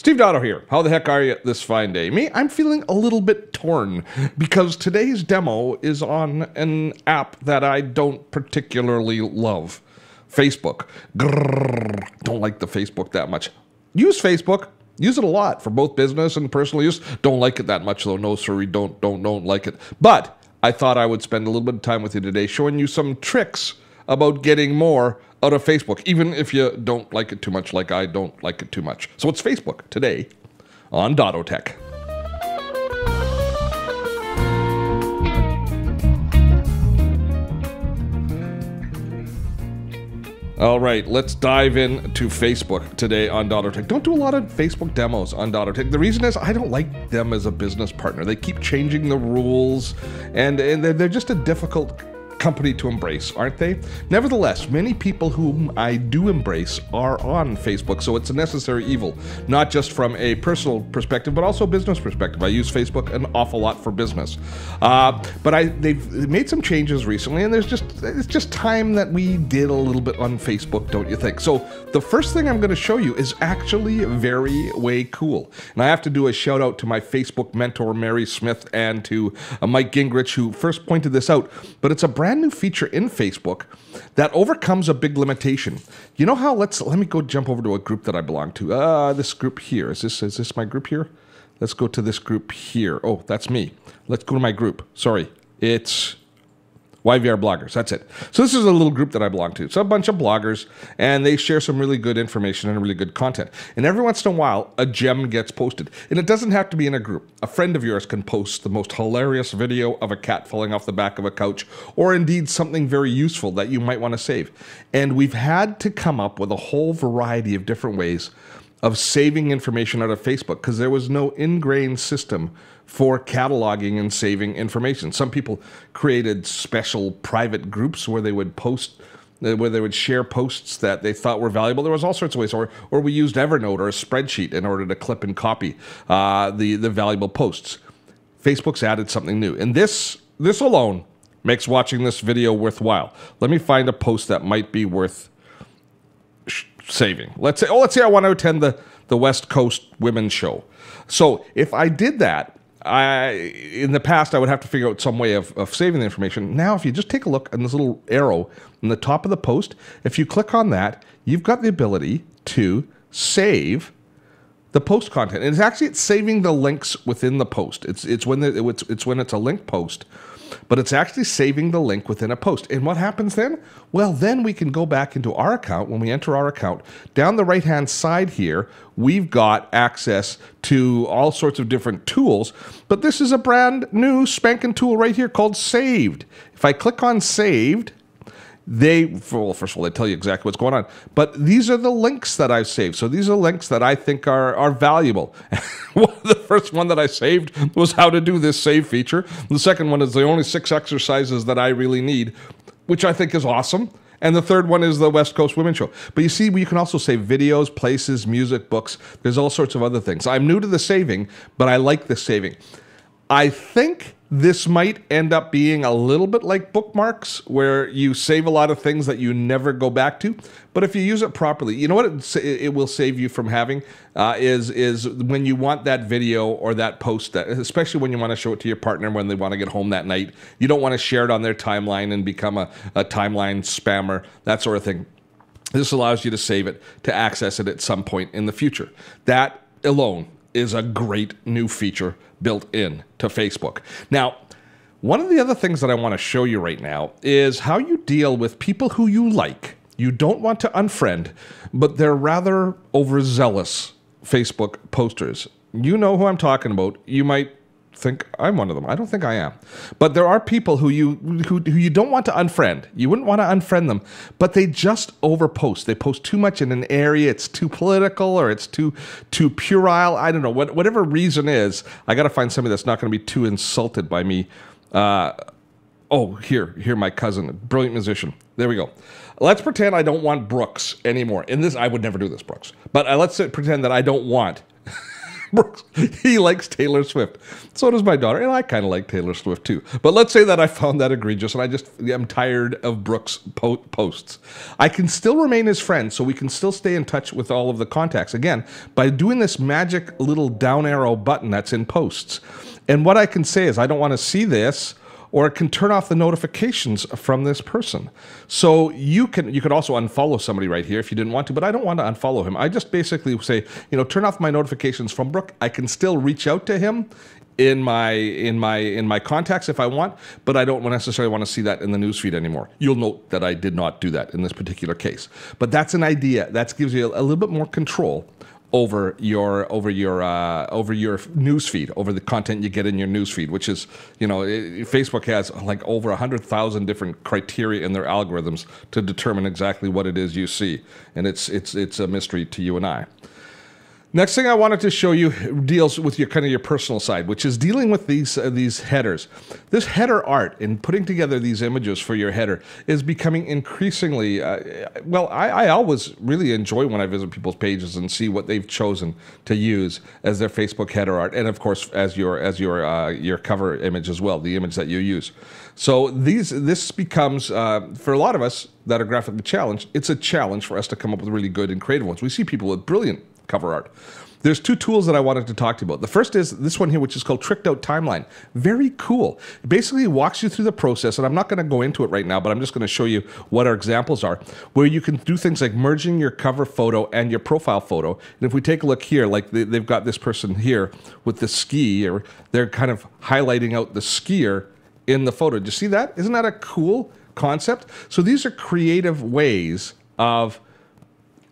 Steve Dotto here. How the heck are you this fine day? Me, I'm feeling a little bit torn because today's demo is on an app that I don't particularly love Facebook. Grrr, don't like the Facebook that much. Use Facebook. Use it a lot for both business and personal use. Don't like it that much though. No, sorry, don't, don't, don't like it. But I thought I would spend a little bit of time with you today showing you some tricks about getting more out of Facebook, even if you don't like it too much, like I don't like it too much. So it's Facebook today on Dottotech. All right, let's dive in to Facebook today on Dottotech. Don't do a lot of Facebook demos on Dottotech. The reason is I don't like them as a business partner. They keep changing the rules, and, and they're just a difficult company to embrace, aren't they? Nevertheless, many people whom I do embrace are on Facebook, so it's a necessary evil, not just from a personal perspective, but also business perspective. I use Facebook an awful lot for business, uh, but I they've made some changes recently, and there's just it's just time that we did a little bit on Facebook, don't you think? So the first thing I'm going to show you is actually very way cool, and I have to do a shout out to my Facebook mentor Mari Smith and to uh, Mike Gingerich who first pointed this out. But it's a brand brand new feature in Facebook that overcomes a big limitation. You know how let's let me go jump over to a group that I belong to. Uh this group here. Is this is this my group here? Let's go to this group here. Oh, that's me. Let's go to my group. Sorry. It's YVR bloggers. That's it. So this is a little group that I belong to. It's a bunch of bloggers, and they share some really good information and really good content. And every once in a while, a gem gets posted. And it doesn't have to be in a group. A friend of yours can post the most hilarious video of a cat falling off the back of a couch, or indeed something very useful that you might want to save. And we've had to come up with a whole variety of different ways of saving information out of Facebook because there was no ingrained system for cataloging and saving information. Some people created special private groups where they would post uh, where they would share posts that they thought were valuable. There was all sorts of ways, or or we used Evernote or a spreadsheet in order to clip and copy uh, the the valuable posts. Facebook's added something new, and this this alone makes watching this video worthwhile. Let me find a post that might be worth saving. Let's say, oh, let's say I want to attend the, the West Coast Women's Show. So if I did that, I in the past I would have to figure out some way of, of saving the information. Now, if you just take a look on this little arrow in the top of the post, if you click on that, you've got the ability to save the post content. And it's actually it's saving the links within the post. It's it's when the, it's it's when it's a link post but it's actually saving the link within a post. And what happens then? Well, then we can go back into our account. When we enter our account, down the right hand side here, we've got access to all sorts of different tools. But this is a brand new spanking tool right here called Saved. If I click on Saved, they well first of all they tell you exactly what's going on but these are the links that i've saved so these are links that i think are are valuable the first one that i saved was how to do this save feature the second one is the only six exercises that i really need which i think is awesome and the third one is the West Coast Women Show. But you see, you can also save videos, places, music, books. There's all sorts of other things. I'm new to the saving, but I like the saving. I think this might end up being a little bit like bookmarks, where you save a lot of things that you never go back to. But if you use it properly, you know what it, it will save you from having uh, is is when you want that video or that post, that, especially when you want to show it to your partner when they want to get home that night. You don't want to share it on their timeline and become a, a timeline spammer, that sort of thing. This allows you to save it to access it at some point in the future. That alone is a great new feature built in to Facebook. Now, one of the other things that I want to show you right now is how you deal with people who you like. You don't want to unfriend, but they're rather overzealous Facebook posters. You know who I'm talking about. You might think I'm one of them. I don't think I am. But there are people who you who, who you don't want to unfriend. You wouldn't want to unfriend them, but they just overpost. They post too much in an area. It's too political or it's too too puerile. I don't know. What, whatever reason is, I got to find somebody that's not going to be too insulted by me. Uh, oh, here, here, my cousin, brilliant musician. There we go. Let's pretend I don't want Brooks anymore. In this, I would never do this, Brooks. But uh, let's pretend that I don't want Brooks, he likes Taylor Swift. So does my daughter, and I kind of like Taylor Swift too. But let's say that I found that egregious, and I just am tired of Brooks' po- posts. I can still remain his friend, so we can still stay in touch with all of the contacts again by doing this magic little down arrow button that's in posts. And what I can say is, I don't want to see this or it can turn off the notifications from this person. So you can you could also unfollow somebody right here if you didn't want to, but I don't want to unfollow him. I just basically say, you know, turn off my notifications from Brooke. I can still reach out to him in my in my in my contacts if I want, but I don't necessarily want to see that in the newsfeed anymore. You'll note that I did not do that in this particular case. But that's an idea. That gives you a, a little bit more control over your over your uh, over your news feed, over the content you get in your news feed, which is you know it, Facebook has like over hundred thousand different criteria in their algorithms to determine exactly what it is you see, and it's it's it's a mystery to you and I. Next thing I wanted to show you deals with your kind of your personal side, which is dealing with these uh, these headers. This header art and putting together these images for your header is becoming increasingly uh, well. I, I, always really enjoy when I visit people's pages and see what they've chosen to use as their Facebook header art, and of course as your as your uh, your cover image as well, the image that you use. So these this becomes uh, for a lot of us that are graphically challenged. It's a challenge for us to come up with really good and creative ones. We see people with brilliant cover art. There's two tools that I wanted to talk to you about. The first is this one here, which is called Tricked Out Timeline. Very cool. It basically walks you through the process, and I'm not going to go into it right now, but I'm just going to show you what our examples are, where you can do things like merging your cover photo and your profile photo. And if we take a look here, like they, have got this person here with the ski, or they're kind of highlighting out the skier in the photo. Do you see that? Isn't that a cool concept? So these are creative ways of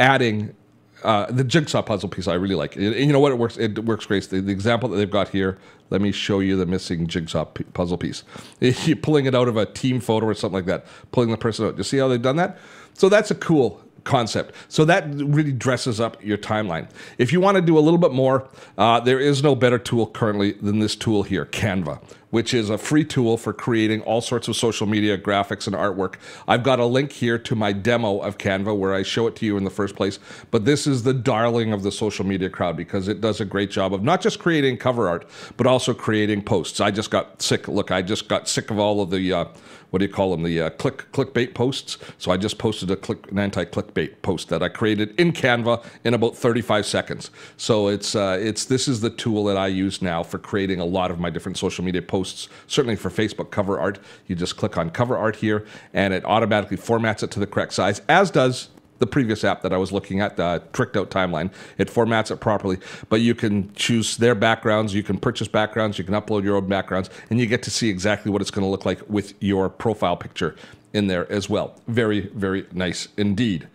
adding uh, the jigsaw puzzle piece I really like. And, you know what? It works. It works great. The, the, example that they've got here. Let me show you the missing jigsaw p- puzzle piece. You're pulling it out of a team photo or something like that. Pulling the person out. You see how they've done that? So that's a cool concept. So that really dresses up your timeline. If you want to do a little bit more, uh, there is no better tool currently than this tool here, Canva, which is a free tool for creating all sorts of social media graphics and artwork. I've got a link here to my demo of Canva where I show it to you in the first place. But this is the darling of the social media crowd because it does a great job of not just creating cover art, but also creating posts. I just got sick. Look, I just got sick of all of the uh, what do you call them? The uh, click clickbait posts. So I just posted a click an anti clickbait post that I created in Canva in about 35 seconds. So it's uh, it's this is the tool that I use now for creating a lot of my different social media posts. Certainly for Facebook cover art, you just click on cover art here, and it automatically formats it to the correct size, as does the previous app that I was looking at, the uh, Tricked Out Timeline. It formats it properly, but you can choose their backgrounds, you can purchase backgrounds, you can upload your own backgrounds, and you get to see exactly what it's going to look like with your profile picture in there as well. Very, very nice indeed.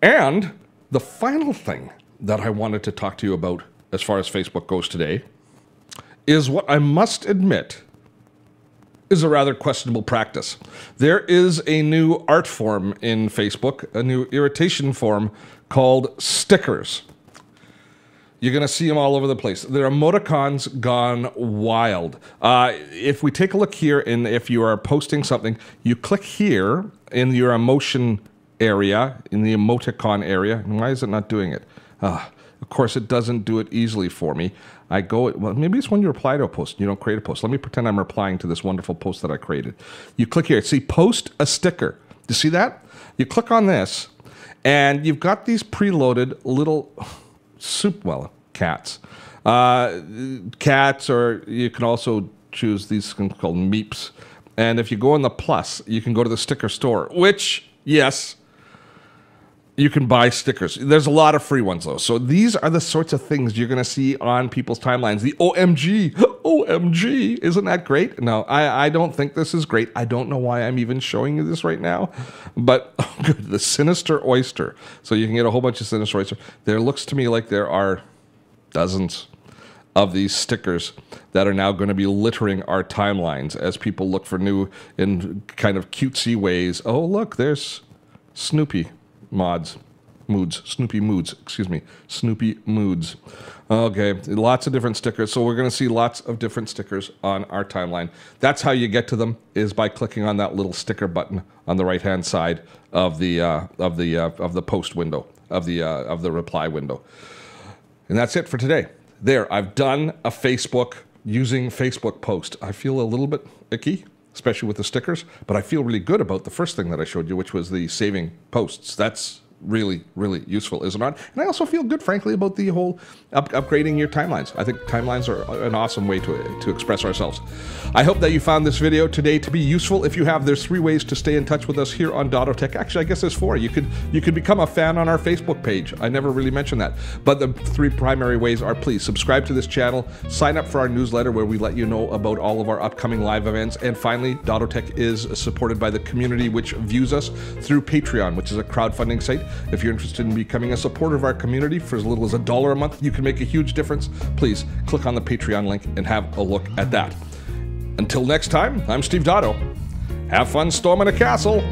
And the final thing that I wanted to talk to you about as far as Facebook goes today is what I must admit is a rather questionable practice. There is a new art form in Facebook, a new irritation form called stickers. You're going to see them all over the place. There are emoticons gone wild. Uh, if we take a look here, and if you are posting something, you click here in your emotion area, in the emoticon area. And why is it not doing it? Uh, of course, it doesn't do it easily for me. I go, well, maybe it's when you reply to a post, you don't create a post. Let me pretend I'm replying to this wonderful post that I created. You click here, see, post a sticker. You see that? You click on this, and you've got these preloaded little soup, well, cats. Uh, cats, or you can also choose these things called meeps. And if you go in the plus, you can go to the sticker store, which, yes, you can buy stickers. There's a lot of free ones though. So these are the sorts of things you're going to see on people's timelines. The OMG, OMG, isn't that great? No, I, I don't think this is great. I don't know why I'm even showing you this right now, but oh, good, the Sinister Oyster. So you can get a whole bunch of Sinister Oyster. There looks to me like there are dozens of these stickers that are now going to be littering our timelines as people look for new in kind of cutesy ways. Oh, look, there's Snoopy mods, moods, Snoopy moods, excuse me, Snoopy moods. Okay, lots of different stickers. So we're going to see lots of different stickers on our timeline. That's how you get to them is by clicking on that little sticker button on the right hand side of the uh, of the uh, of the post window of the uh, of the reply window. And that's it for today. There, I've done a Facebook using Facebook post. I feel a little bit icky, especially with the stickers, but I feel really good about the first thing that I showed you, which was the saving posts. That's really, really useful, is it not? And I also feel good, frankly, about the whole up- upgrading your timelines. I think timelines are an awesome way to, to express ourselves. I hope that you found this video today to be useful. If you have, there's three ways to stay in touch with us here on Dottotech. Actually, I guess there's four. You could you could become a fan on our Facebook page. I never really mentioned that. But the three primary ways are please subscribe to this channel, sign up for our newsletter where we let you know about all of our upcoming live events, and finally, Dottotech is supported by the community which views us through Patreon, which is a crowdfunding site. If you're interested in becoming a supporter of our community for as little as a dollar a month, you can make a huge difference. Please click on the Patreon link and have a look at that. Until next time, I'm Steve Dotto. Have fun storming a castle.